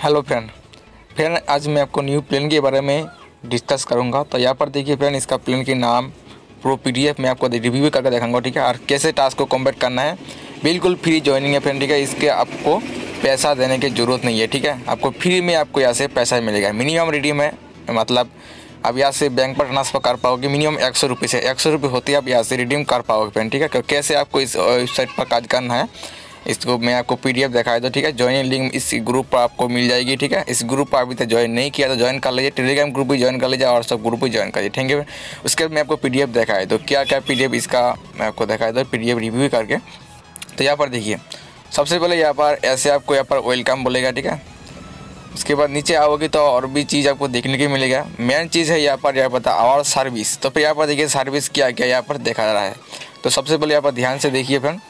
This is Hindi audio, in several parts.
हेलो फ्रेंड फ्रेंड आज मैं आपको न्यू प्लेन के बारे में डिस्कस करूँगा। तो यहाँ पर देखिए फ्रेंड इसका प्लेन के नाम प्रो पी डी एफ़ मैं आपको रिव्यू करके दिखाऊँगा, ठीक है? और कैसे टास्क को कंप्लीट करना है। बिल्कुल फ्री ज्वाइनिंग है फ्रेंड ठीक है? इसके आपको पैसा देने की ज़रूरत नहीं है, ठीक है? आपको फ्री में आपको यहाँ से पैसा मिलेगा। मिनिमम रिडीम है मतलब अब यहाँ से बैंक पर ट्रांसफ़र कर पाओगे मिनिमम एक सौ रुपये से। एक सौ रुपये होती है आप यहाँ से रिडीम कर पाओगे फ्रेंड ठीक है? कैसे आपको इस वेबसाइट पर काज करना है? इसको मैं आपको पी पीडीएफ दिखाया दो, ठीक है? ज्वाइनिंग लिंक इस ग्रुप पर आपको मिल जाएगी, ठीक है? इस ग्रुप पर अभी तक ज्वाइन नहीं किया तो ज्वाइन कर लीजिए। टेलीग्राम ग्रुप भी ज्वाइन कर लीजिए और सब ग्रुप भी ज्वाइन कर लीजिए ठीक है? उसके बाद मैं आपको पी पीडीएफ दिखाया तो क्या क्या पीडीएफ इसका मैं आपको दिखाया दो पीडीएफ रिव्यू करके। तो यहाँ पर देखिए, सबसे पहले यहाँ पर ऐसे आपको यहाँ पर वेलकम बोलेगा, ठीक है? उसके बाद नीचे आओगे तो और भी चीज़ आपको देखने को मिलेगा। मेन चीज़ है यहाँ पर यहाँ पर और सर्विस तो फिर यहाँ पर देखिए सर्विस क्या क्या यहाँ पर देखा जा रहा है। तो सबसे पहले यहाँ पर ध्यान से देखिए फ्रेंड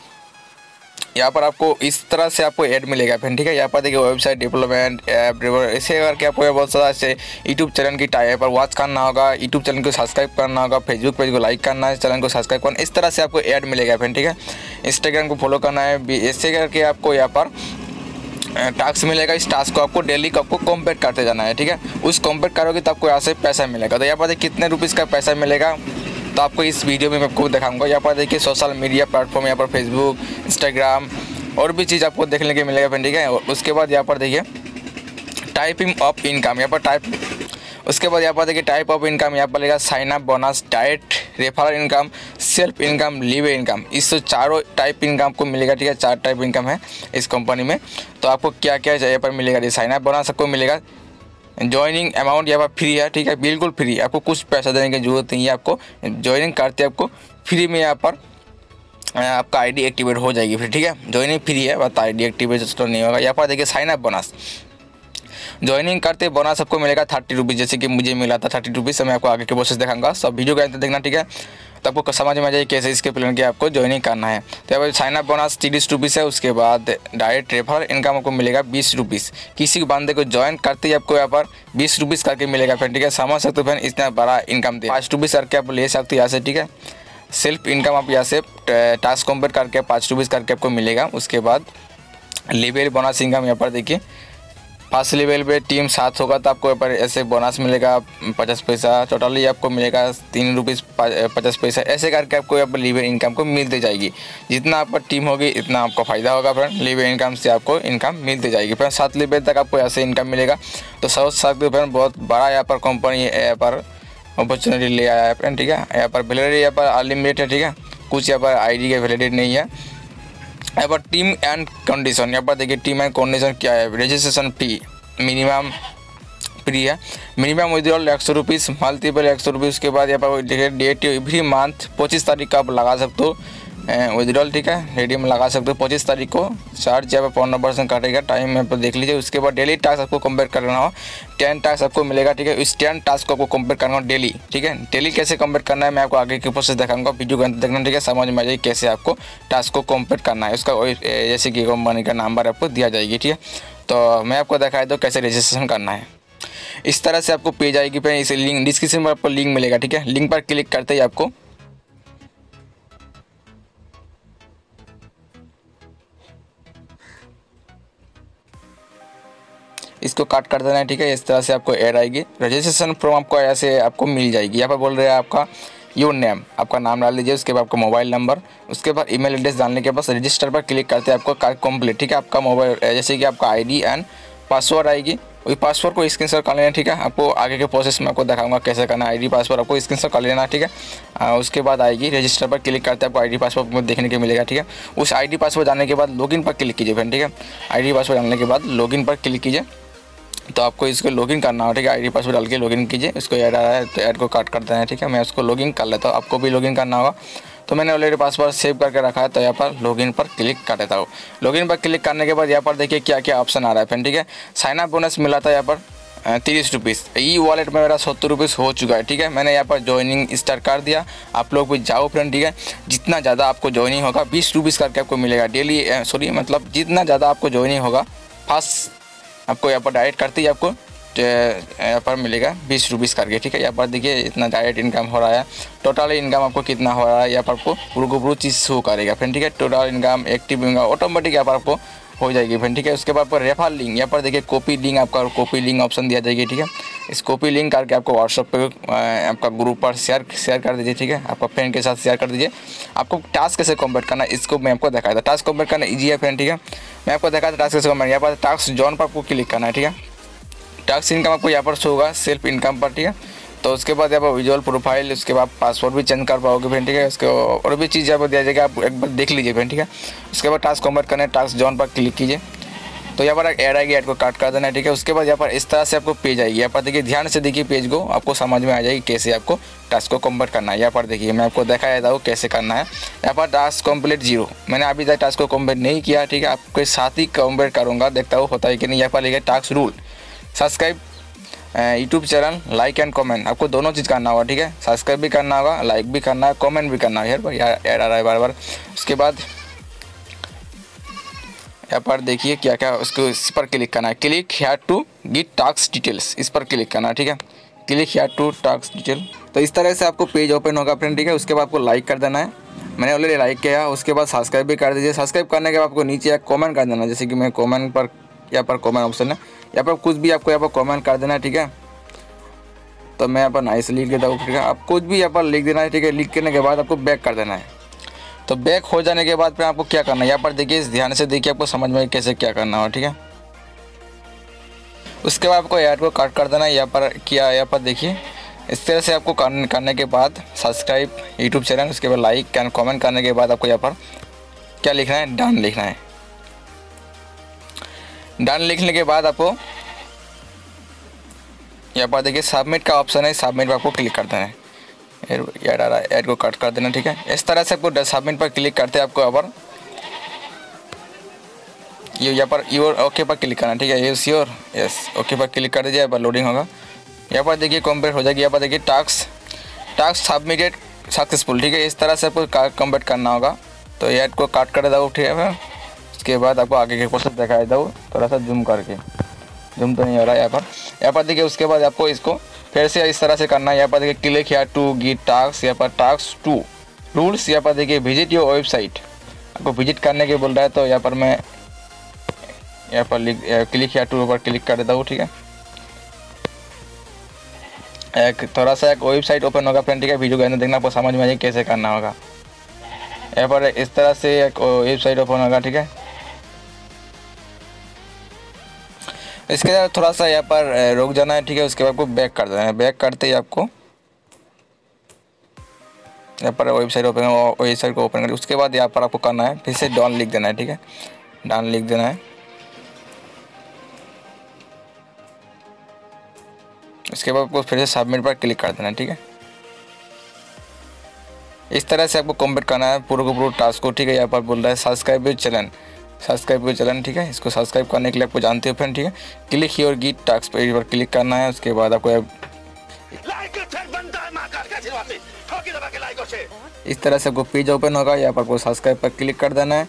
यहाँ पर आपको इस तरह से आपको ऐड मिलेगा फिर, ठीक है? यहाँ पर देखिए वेबसाइट डेवलपमेंट ऐप ऐसे करके आपको बहुत सारा ऐसे यूट्यूब चैनल की टाइप पर वॉच करना होगा यूट्यूब चैनल को सब्सक्राइब करना होगा फेसबुक पेज को लाइक करना है चैनल को सब्सक्राइब करना, इस तरह से आपको ऐड मिलेगा फिर, ठीक है? इंस्टाग्राम को फॉलो करना है ऐसे करके आपको यहाँ पर टास्क मिलेगा, इस टास्क को आपको डेली आपको कॉम्पेट करते जाना है, ठीक है? उस कॉम्पेट करोगे तो आपको यहाँ से पैसा मिलेगा। तो यहाँ पर कितने रुपीज़ का पैसा मिलेगा? तो आपको इस वीडियो में मैं आपको दिखाऊँगा। यहाँ पर देखिए सोशल मीडिया प्लेटफॉर्म यहाँ पर फेसबुक इंस्टाग्राम और भी चीज़ आपको देखने के मिलेगा फ्रेंड ठीक है? उसके बाद यहाँ पर देखिए टाइपिंग ऑफ़ इनकम यहाँ पर टाइप उसके बाद यहाँ पर देखिए टाइप ऑफ़ इनकम यहाँ पर लेगा sign up bonus diet referral income self income level income इस चारों टाइप इनकम को मिलेगा, ठीक है? चार टाइप इनकम है इस कंपनी में। तो आपको क्या क्या यहाँ पर मिलेगा? साइन अप बोनस आपको मिलेगा। ज्वाइनिंग अमाउंट यहाँ पर फ्री है, ठीक है? बिल्कुल फ्री आपको कुछ पैसा देने की ज़रूरत नहीं है। आपको ज्वाइनिंग करते आपको फ्री में यहाँ पर आपका आईडी एक्टिवेट हो जाएगी फिर, ठीक है? ज्वाइनिंग फ्री है बट आईडी एक्टिवेट तो नहीं होगा यहाँ पर देखिए साइन अप बोनस ज्वाइनिंग करते बोनस आपको मिलेगा थर्टी रुपीज़ जैसे कि मुझे मिला था थर्टी रुपीज़ मैं आपको आगे के प्रोसेस दिखाऊँगा। सब वीडियो का देखना, ठीक है? तो आपको समझ में आ जाए कैसे इसके प्लान के आपको ज्वाइनिंग करना है। तो पर साइन अप बोनस तीस रुपीज़ है, उसके बाद डायरेक्ट रेफर इनकम आपको मिलेगा बीस रुपीज़ किसी बंदे को ज्वाइन करते ही आपको यहाँ पर बीस रुपीज़ करके मिलेगा फिर ठीक है? समझ सकते हो फिर इतना बड़ा इनकम दे। पाँच रुपीज़ करके आप ले सकते हो यहाँ से, ठीक है? सेल्फ इनकम आप यहाँ से टास्क कंप्लीट करके पाँच रुपीज़ करके आपको मिलेगा। उसके बाद लेवल बोनस इनकम यहाँ पर देखिए फ़र्स्ट लेवल पे टीम सात होगा तो आपको पर ऐसे बोनस मिलेगा, पचास पैसा टोटली आपको मिलेगा, तीन रुपीज़ पचास पैसा ऐसे करके आपको यहाँ पर लीवर इनकम को मिलते जाएगी। जितना आपका टीम होगी, इतना आपको फ़ायदा होगा फ्रेंड लीवर इनकम से आपको इनकम मिलते जाएगी फ्रेंड सात लेवल तक आपको ऐसे इनकम मिलेगा। तो सोच सकते हो फ्रेंड बहुत बड़ा यहाँ पर कंपनी है, यहाँ पर अपॉर्चुनिटी ले आया है फ्रेंड ठीक है? यहाँ पर वैलिडिटी यहाँ पर अनलिमिटेड है, ठीक है? कुछ यहाँ पर आई डी का वैलिडिटी नहीं है। यहाँ पर टीम एंड कंडीशन, यहाँ पर देखिए टीम एंड कंडीशन क्या है? रजिस्ट्रेशन फ़ी मिनिमम फ्री है। मिनिमम विद्रॉल एक सौ रुपीज़ मल्टीपल एक सौ रुपीज़ उसके बाद यहाँ पर देखिए डेट एवरी मंथ पच्चीस तारीख का आप लगा सकते हो। विद्रॉल ठीक है? रेडियम लगा सकते हो। पच्चीस तारीख को चार्ज यहाँ पर पंद्रह परसेंट काटेगा टाइम यहाँ पर देख लीजिए। उसके बाद डेली टास्क आपको कंपेयर करना हो। टेन टास्क आपको मिलेगा, ठीक है? इस टेन टास्क को आपको कंपेयर करना हो डेली ठीक है? डेली कैसे कंपेयर करना है, मैं आपको आगे की प्रोसेस दिखाऊँगा। वीडियो को देखना, ठीक है? समझ में आ जाएगी कैसे आपको टास्क को कंपेयर करना है। उसका जैसे कि कंपनी का नंबर आपको दिया जाएगी, ठीक है? तो मैं आपको दिखाई दो कैसे रजिस्ट्रेशन करना है। इस तरह से आपको पेज आएगी, फिर इस लिंक डिस्क्रिप्शन में आपको लिंक मिलेगा, ठीक है? लिंक पर क्लिक करते ही आपको इसको काट कर देना है, ठीक है? इस तरह से आपको एड आएगी। रजिस्ट्रेशन फॉर्म आपको ऐसे आपको मिल जाएगी। यहाँ पर बोल रहे हैं आपका योर नेम आपका नाम डाल दीजिए, उसके बाद आपका मोबाइल नंबर उसके बाद ईमेल एड्रेस डालने के बाद रजिस्टर पर क्लिक करते हैं आपको कंप्लीट ठीक है? आपका मोबाइल जैसे कि आपका आईडी एंड पासवर्ड आएगी। वही पासवर्ड को स्क्रीन शॉट कर लेना, ठीक है? आपको आगे के प्रोसेस में आपको दिखाऊँगा कैसे करना आईडी पासवर्ड आपको स्क्रीन शॉट कर लेना, ठीक है? उसके बाद आएगी रजिस्टर पर क्लिक करते हैं आपको आईडी पासवर्ड देखने के मिलेगा, ठीक है? उस आईडी पासवर्ड जाने के बाद लॉगिन पर क्लिक कीजिए फ्रेंड ठीक है? आईडी पासवर्ड डालने के बाद लॉगिन पर क्लिक कीजिए। तो आपको इसको लॉगिन करना हो, ठीक है? आईडी पासवर्ड डाल के लॉगिन कीजिए। इसको ऐड आ रहा है तो ऐड को काट करते हैं, ठीक है? मैं उसको लॉगिन कर लेता हूँ। आपको भी लॉगिन करना होगा। तो मैंने ऑलरेडी पासवर्ड सेव करके रखा है तो यहाँ पर लॉगिन पर क्लिक कर देता हूँ। लॉगिन पर क्लिक करने के बाद यहाँ पर देखिए क्या क्या ऑप्शन आ रहा है फिर ठीक है? साइन अप बोनस मिला था यहाँ पर तीस रुपीज़ ई वॉलेट में मेरा सत्तर रुपीज़ हो चुका है, ठीक है? मैंने यहाँ पर ज्वाइनिंग स्टार्ट कर दिया। आप लोग भी जाओ फ्रेंड ठीक है? जितना ज़्यादा आपको ज्वाइनिंग होगा, बीस रुपीज़ करके आपको मिलेगा। डेली सॉरी मतलब जितना ज़्यादा आपको ज्वाइनिंग होगा फ़र्स्ट आपको यहाँ पर डायरेक्ट करते ही आपको यहाँ पर मिलेगा बीस रुपीज़ करके, ठीक है? यहाँ पर देखिए इतना डायरेक्ट इनकम हो रहा है। टोटल इनकम आपको कितना हो रहा है? यहाँ पर आपको पूरा को चीज़ शो करेगा। फिर ठीक है total income active income automatic यहाँ पर आपको हो जाएगी फ्रेंड ठीक है? उसके बाद पर रेफर लिंक यहाँ पर देखिए कॉपी लिंक आपका कॉपी लिंक ऑप्शन दिया जाएगी, ठीक है? इस कॉपी लिंक करके आपको व्हाट्सअप पे आपका ग्रुप पर शेयर शेयर कर दीजिए, ठीक है? आपका फ्रेंड के साथ शेयर कर दीजिए। आपको टास्क कैसे कंप्लीट करना इसको मैं आपको दिखाया था टास्क कंप्लीट करना ईजी है फ्रेंड ठीक है? मैं आपको दिखाया था टास्क कैसे कंप्लीट यहाँ पर टास्क जॉन पर आपको क्लिक करना है, ठीक है? टास्क इनकम आपको यहाँ पर शो होगा सेल्फ इनकम पर, ठीक है? तो उसके बाद यहाँ पर विजुअल प्रोफ़ाइल उसके बाद पासवर्ड भी चेंज कर पाओगे फ्रेंड ठीक है? उसके और भी चीज़ पर दिया जाएगा, आप एक बार देख लीजिए फ्रेंड ठीक है? उसके बाद टास्क कंप्लीट करना टास्क जॉन पर क्लिक कीजिए। तो यहाँ पर ऐड आएगी ऐड को काट कर देना है, ठीक है? उसके बाद यहाँ पर इस तरह से आपको पेज आएगी। यहाँ पर देखिए, ध्यान से देखिए पेज को, आपको समझ में आ जाएगी कैसे आपको टास्क को कंप्लीट करना है। यहाँ पर देखिए, मैं आपको देखा देता हूँ कैसे करना है। यहाँ पर टास्क कंप्लीट ज़ीरो मैंने अभी तक टास्क को कंप्लीट नहीं किया, ठीक है? आपके साथ ही कंप्लीट करूँगा, देखता हूँ होता है कि नहीं। यहाँ पर लिखे task rule subscribe YouTube channel like and comment आपको दोनों चीज़ करना होगा, ठीक है? सब्सक्राइब भी करना होगा लाइक भी करना है कमेंट भी करना है। यार यार आ रहा है बार बार। उसके बाद, यहाँ पर देखिए क्या क्या उसको इस पर क्लिक करना है। Click here to get task details इस पर क्लिक करना है, ठीक है? Click here to task detail तो इस तरह से आपको पेज ओपन होगा फ्रेंड ठीक है? उसके बाद आपको लाइक कर देना है। मैंने ऑलरेडी लाइक किया उसके बाद सब्सक्राइब भी कर दीजिए। सब्सक्राइब करने के बाद आपको नीचे एक कमेंट कर देना जैसे कि मैं कमेंट पर, यहाँ पर कमेंट ऑप्शन है। यहाँ पर कुछ भी आपको यहाँ पर कमेंट कर देना है ठीक है? तो मैं यहाँ पर नाइस लिख देता हूँ, ठीक है? आप कुछ भी यहाँ पर लिख देना है ठीक है? लिख करने के बाद आपको बैक कर देना है। तो बैक हो जाने के बाद फिर आपको क्या करना है? यहाँ पर देखिए ध्यान से देखिए, आपको समझ में कैसे क्या करना हो, ठीक है? उसके बाद आपको ऐड को कट कर देना है, यहाँ पर किया, यहाँ पर देखिए। इस तरह से आपको करने के बाद सब्सक्राइब यूट्यूब चैनल उसके बाद लाइक एंड कमेंट करने के बाद आपको यहाँ पर क्या लिखना है? डन लिखना है। डन लिखने के बाद आपको यहाँ पर देखिए सबमिट का ऑप्शन है। सबमिट पर आपको क्लिक कर देना है। एड आ रहा है ऐड को कट कर देना, ठीक है? इस तरह से आपको सबमिट पर क्लिक करते हैं आपको यहाँ पर ये यहाँ पर योर ओके पर क्लिक करना, ठीक है? ये योर यस ओके पर क्लिक कर दीजिए, यहाँ पर लोडिंग होगा। यहाँ पर देखिए कंप्लीट हो जाएगी। यहाँ पर देखिए टास्क टास्क सबमिटेड सक्सेसफुल ठीक है? इस तरह से आपको कंप्लीट करना होगा। तो ऐड को काट कर दो ठीक है? उसके बाद आपको आगे के प्रोसेस दिखाई दो थोड़ा सा जूम करके। जूम तो नहीं हो रहा है यहाँ पर। यहाँ पर देखिए, उसके बाद आपको इसको फिर से इस तरह से करना है। यहाँ पर देखिए क्लिक या टू गी टास्क यहाँ पर टास्क टू रूल्स यहाँ पर देखिए विज़िट योर वेबसाइट आपको विज़िट करने के बोल रहा है तो यहाँ पर मैं यहाँ पर क्लिक या टू पर क्लिक कर देता हूँ, ठीक है? एक थोड़ा सा एक वेबसाइट ओपन होगा फ्रेंड ठीक है? वीडियो के अंदर देखना, आपको समझ में आएगी कैसे करना होगा। यहाँ पर इस तरह से एक वेबसाइट ओपन होगा, ठीक है? इसके बाद थोड़ा सा यहाँ पर रुक जाना है, ठीक है? उसके बाद आपको बैक कर देना है। बैक करते ही आपको यहाँ पर वेबसाइट ओपन वेबसाइट को ओपन कर, उसके बाद यहाँ पर आपको करना है, फिर से डॉन लिख देना है, ठीक है? डॉन लिख देना है। उसके बाद आपको फिर से सबमिट पर क्लिक कर देना है, ठीक है? इस तरह से आपको कंप्लीट करना है, पूरा को पूरा टास्क को, ठीक है? यहाँ पर बोल रहा है सब्सक्राइब चैनल सब्सक्राइब का चलन, ठीक है? इसको सब्सक्राइब करने के लिए आपको जानते हो फ्रेंड, ठीक है? क्लिक ही और गीत टास्क पर क्लिक करना है, उसके बाद आपको इस तरह से आपको पेज ओपन होगा, यहाँ पर आपको सब्सक्राइब पर क्लिक कर देना है।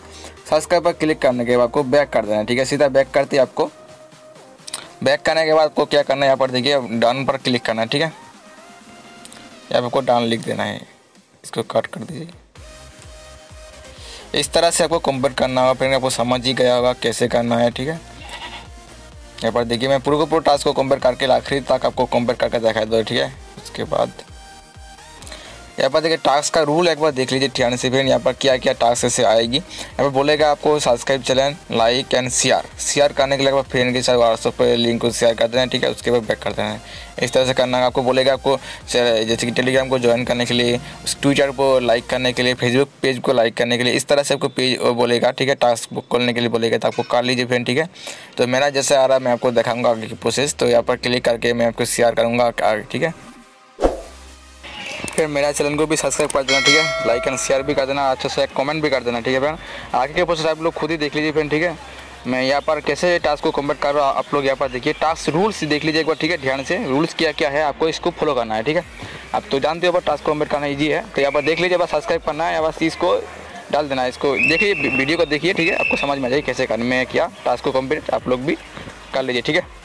सब्सक्राइब पर क्लिक करने के बाद आपको बैक कर देना है, ठीक है? सीधा बैक करते आपको बैक करने के बाद आपको क्या करना है, यहाँ पर देखिए डन पर क्लिक करना है, ठीक है? यहाँ पर आपको डन लिख देना है, इसको कट कर दीजिए। इस तरह से आपको कंप्लीट करना होगा, फिर आपको समझ ही गया होगा कैसे करना है, ठीक है? यहाँ पर देखिए, मैं पूरे को पूरा टास्क को कंप्लीट करके आखिरी तक आपको कंप्लीट करके दिखाई दो ठीक है? उसके बाद यहाँ पर देखिए टास्क का रूल एक बार देख लीजिए, ध्यान से फिर यहाँ पर क्या क्या टास्क से आएगी। यहाँ पर बोलेगा आपको subscribe channel like and share share करने के लिए आपको फ्रेंड के साथ व्हाट्सअप पर लिंक को शेयर कर देना है ठीक है? उसके बाद बैक कर देना। है इस तरह से करना है आपको बोलेगा आपको जैसे कि टेलीग्राम को ज्वाइन करने के लिए ट्विटर को लाइक करने के लिए फेसबुक पेज को लाइक करने के लिए, इस तरह से आपको पेज बोलेगा, ठीक है? टास्क बुक खोलने के लिए बोलेगा तो आपको कर लीजिए फ्रेंड ठीक है? तो मेरा जैसे आ रहा है, मैं आपको दिखाऊँगा आगे की प्रोसेस तो यहाँ पर क्लिक करके मैं आपको शेयर करूँगा ठीक है? फिर मेरा चैनल को भी सब्सक्राइब कर देना, ठीक है? लाइक एंड शेयर भी कर देना, अच्छे से कमेंट भी कर देना, ठीक है फ्रेंड आगे के प्रोसेस आप लोग खुद ही देख लीजिए फ्रेंड ठीक है? मैं यहाँ पर कैसे टास्क को कंप्लीट कर रहा हूँ, आप लोग यहाँ पर देखिए टास्क रूल्स देख लीजिए एक बार, ठीक है? ध्यान से रूल्स क्या क्या है, आपको इसको फॉलो करना है, ठीक है? आप तो जानते हो टास्क को कंप्लीट करना ईजी है तो यहाँ पर देख लीजिए बस सब्सक्राइब करना है या बस इसको डाल देना है, इसको देखिए, वीडियो को देखिए, ठीक है? आपको समझ में आ जाए कैसे करना मैं किया टास्क को कंप्लीट आप लोग भी कर लीजिए, ठीक है?